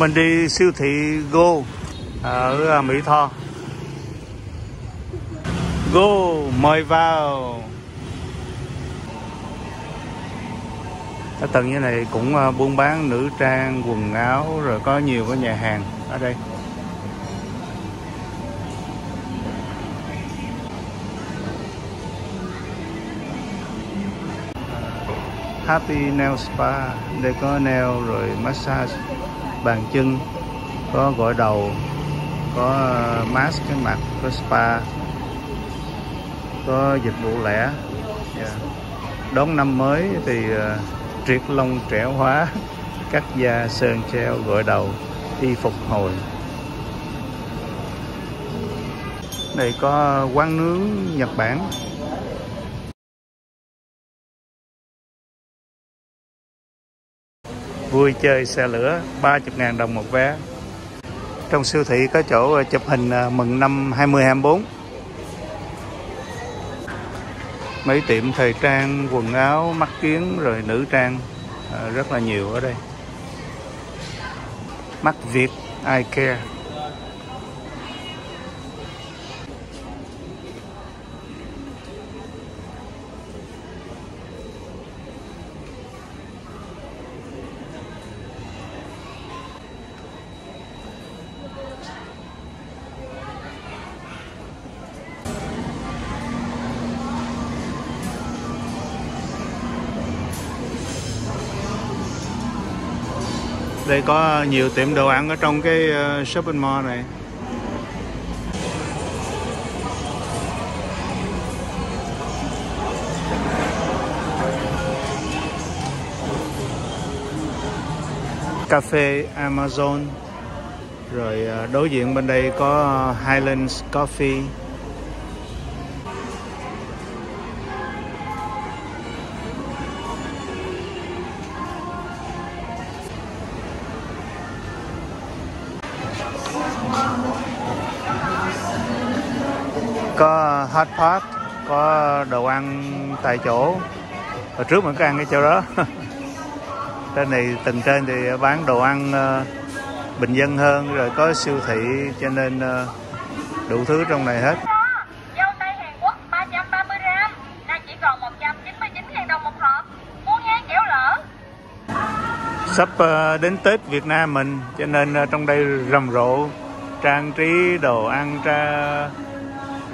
mình đi siêu thị Go à, ở à, Mỹ Tho. Go, mời vào. Ở tầng như này cũng à, buôn bán nữ trang, quần áo, rồi có nhiều cái nhà hàng ở đây. Happy Nail Spa đây có nail, rồi massage bàn chân có gội đầu có ờ, mask cái mặt có spa có dịch vụ lẻ. Yeah. đón năm mới thì uh, triệt lông trẻ hóa cắt da sơn treo gội đầu y phục hồi. Đây có quán nướng Nhật Bản. Vui chơi xe lửa 30.000 đồng một vé. Trong siêu thị có chỗ ờ, chụp hình ờ, mừng năm 2024 mấy tiệm thời trang, quần áo, mắt kiến, rồi nữ trang ờ, rất là nhiều ở đây. Mắt Việt I care. Đây có nhiều tiệm đồ ăn ở trong cái ờ, shopping mall này. Cà phê Amazon. Rồi ờ, đối diện bên đây có Highlands Coffee. Hot pot có đồ ăn tại chỗ. Hồi trước mình có ăn cái chỗ đó. Trên này tầng trên thì bán đồ ăn ờ, bình dân hơn rồi có siêu thị cho nên ờ, đủ thứ trong này hết. Dâu tây Hàn Quốc 330 gram Đang chỉ còn 199 000 đồng một hộp. Mua nha kẻo lỡ. Sắp ờ, đến Tết Việt Nam mình cho nên trong đây rầm rộ trang trí đồ ăn ra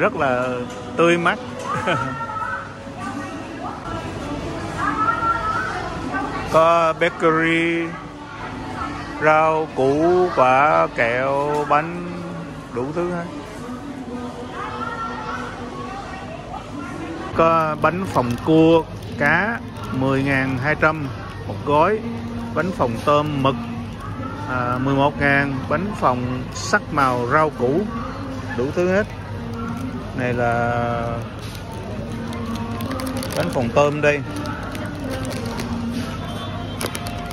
rất là tươi mắt có bakery rau củ quả kẹo bánh đủ thứ hết. Có bánh phồng cua cá 10.200 một gói. Bánh phồng tôm mực à, 11.000 bánh phồng sắc màu rau củ đủ thứ hết này là bánh phồng tôm đây.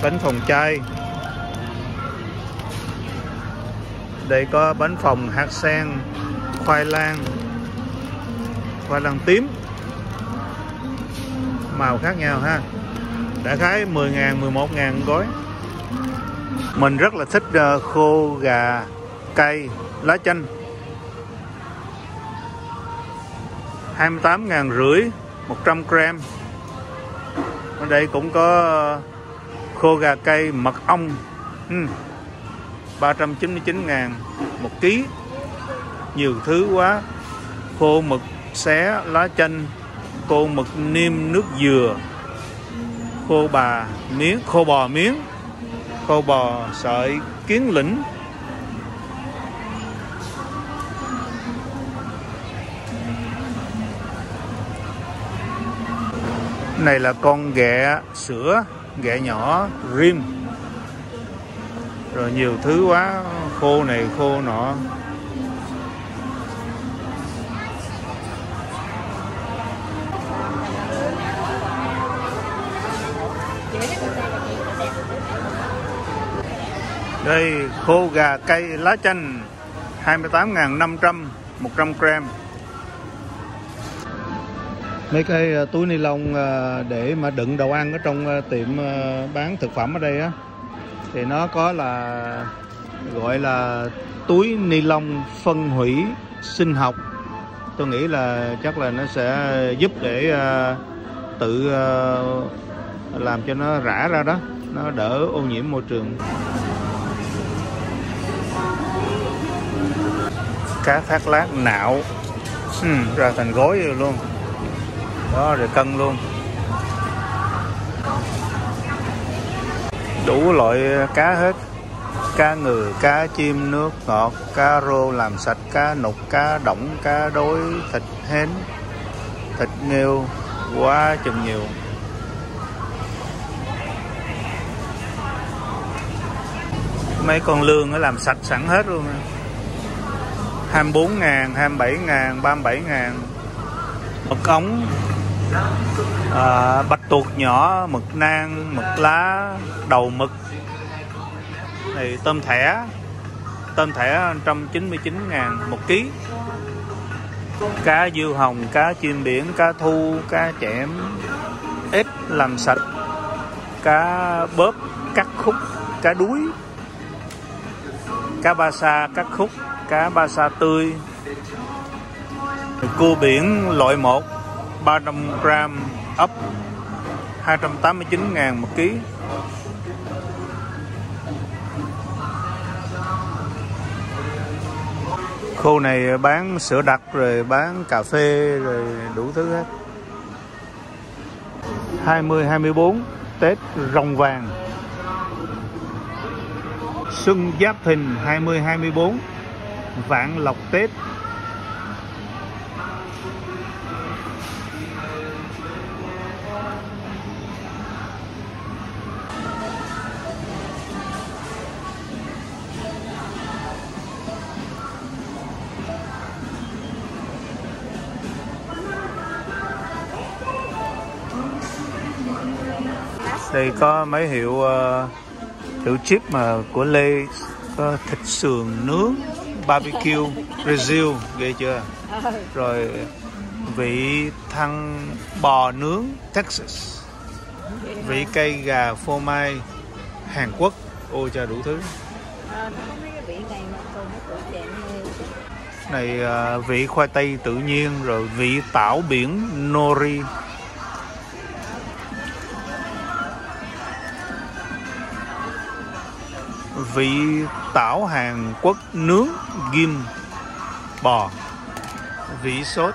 Bánh phồng chay đây có bánh phồng hạt sen, khoai lang khoai lang tím. Màu khác nhau ha. Đã khái 10 ngàn 11 ngàn gói. Mình rất là thích ờ, khô, gà, cay, lá chanh. 28 ngàn rưỡi 100 gram. Ở đây cũng có ờ, khô gà cay, mật ong. Ừ. 399 ngàn, một ký. Nhiều thứ quá. Khô mực, xé, lá chanh. Khô mực, niêm nước dừa. Khô bà miếng, khô bò miếng. Khô bò sợi kiến lĩnh. Này là con ghẹ sữa, ghẹ nhỏ, rim. Rồi nhiều thứ quá, khô này, khô nọ. Đây, khô gà cây lá chanh 28.500 100 gram mấy cái ờ, túi ni lông ờ, để mà đựng đồ ăn ở trong ờ, tiệm bán thực phẩm ở đây á thì nó có là gọi là túi ni lông phân hủy sinh học. Tôi nghĩ là chắc là nó sẽ giúp để tự làm cho nó rã ra đó nó đỡ ô nhiễm môi trường. Cá thác lát nạo. Ừ, ra thành gối rồi luôn đó, rồi cân luôn. Đủ loại cá hết. Cá ngừ, cá chim nước ngọt, cá rô làm sạch, cá nục, cá đỏng, cá đối, thịt hến, thịt nghêu, quá chừng nhiều. Mấy con lương nó làm sạch sẵn hết luôn. 24 ngàn 27 ngàn 37 ngàn. Một ống à, bạch tuộc nhỏ mực nang mực lá đầu mực. Này tôm thẻ. Tôm thẻ 199 ngàn một ký. Cá dưa hồng cá chim biển cá thu cá chẽm ép làm sạch cá bóp cắt khúc cá đuối cá ba sa cắt khúc cá ba sa tươi. Cua biển loại 1 300 gram ấp 289 ngàn một ký. Khu này bán sữa đặc, rồi bán cà phê, rồi đủ thứ hết. 20 24 Tết rồng vàng. Xuân Giáp Thìn 2024 Vạn Lộc Tết. Đây có mấy hiệu uh, hiệu chip mà của Lê có thịt sườn nướng barbecue Brazil ghê chưa? Rồi vị thăng bò nướng Texas. Vị cây gà phô mai Hàn Quốc. Ôi trời đủ thứ. Này uh, vị khoai tây tự nhiên rồi vị tảo biển nori. Vị tảo Hàn Quốc nướng ghim bò. Vị sốt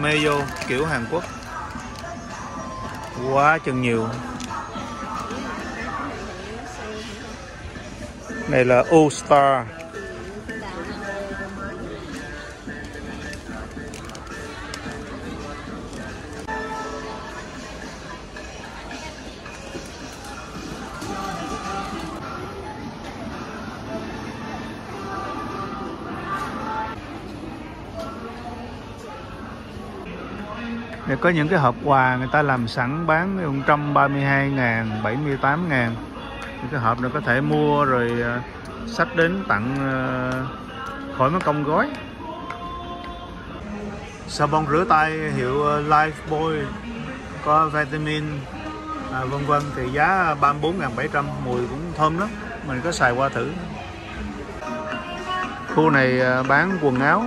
mayo kiểu Hàn Quốc. Quá chừng nhiều. Này là All Star. Thì có những cái hộp quà người ta làm sẵn bán 132 ngàn 78 ngàn những cái hộp này có thể mua rồi ờ, sách đến tặng ờ, khỏi mất công gói. Xà bông rửa tay hiệu ờ, Lifebuoy có vitamin à, vân vân thì giá 34.700 mùi cũng thơm lắm. Mình có xài qua thử. Khu này bán quần áo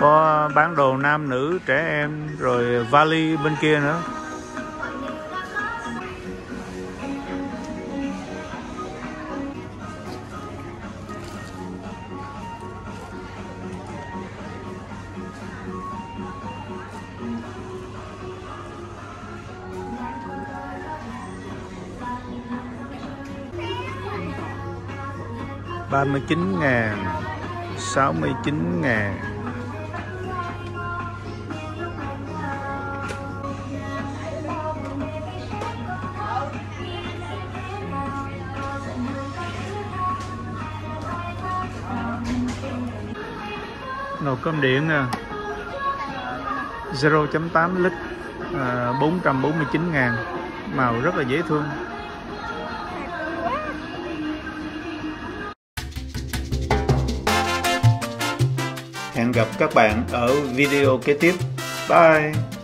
có bán đồ nam nữ, trẻ em, rồi vali bên kia nữa. Ba mươi chín ngàn, sáu mươi chín ngàn. Nồi cơm điện 0.8 lít à, 449 ngàn. Màu rất là dễ thương. Hẹn gặp các bạn ở video kế tiếp. Bye.